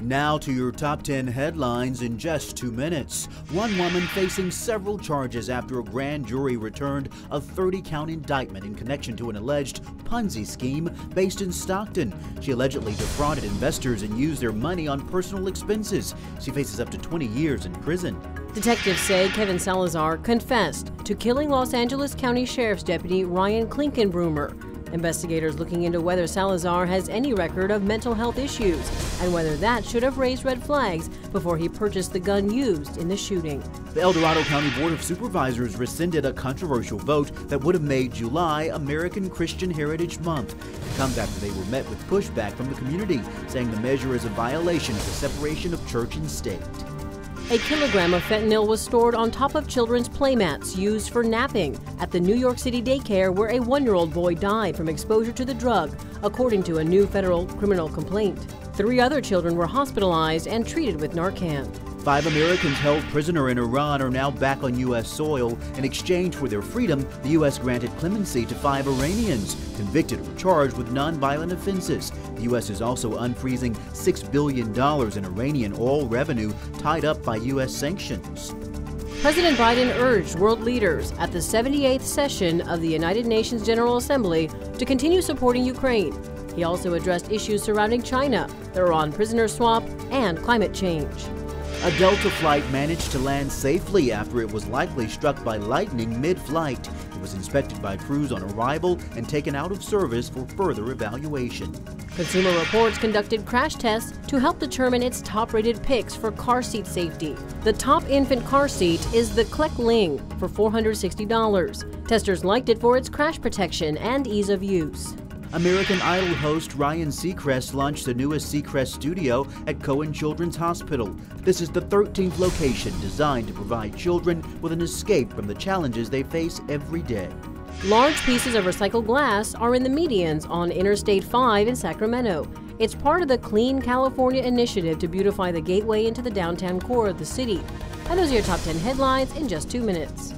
Now to your top 10 headlines in just two minutes. One woman facing several charges after a grand jury returned a 30 count indictment in connection to an alleged Ponzi scheme based in Stockton. She allegedly defrauded investors and used their money on personal expenses. She faces up to 20 years in prison. Detectives say Kevin Salazar confessed to killing Los Angeles County Sheriff's Deputy Ryan Clinkunbroomer. Investigators looking into whether Salazar has any record of mental health issues and whether that should have raised red flags before he purchased the gun used in the shooting. The El Dorado County Board of Supervisors rescinded a controversial vote that would have made July American Christian Heritage Month. It comes after they were met with pushback from the community, saying the measure is a violation of the separation of church and state. A kilogram of fentanyl was stored on top of children's playmats used for napping at the New York City daycare where a one year old boy died from exposure to the drug, according to a new federal criminal complaint. Three other children were hospitalized and treated with Narcan. Five Americans held prisoner in Iran are now back on U.S. soil. In exchange for their freedom, the U.S. granted clemency to five Iranians, convicted or charged with nonviolent offenses. The U.S. is also unfreezing $6 billion in Iranian oil revenue tied up by U.S. sanctions. President Biden urged world leaders at the 78th session of the United Nations General Assembly to continue supporting Ukraine. He also addressed issues surrounding China, the Iran prisoner swap, and climate change. A Delta flight managed to land safely after it was likely struck by lightning mid flight. It was inspected by crews on arrival and taken out of service for further evaluation. Consumer Reports conducted crash tests to help determine its top rated picks for car seat safety. The top infant car seat is the Clek Liing for $460. Testers liked it for its crash protection and ease of use. American Idol host Ryan Seacrest launched the newest Seacrest studio at Cohen Children's Hospital. This is the 13th location designed to provide children with an escape from the challenges they face every day. Large pieces of recycled glass are in the medians on Interstate 5 in Sacramento. It's part of the Clean California initiative to beautify the gateway into the downtown core of the city. And those are your top 10 headlines in just two minutes.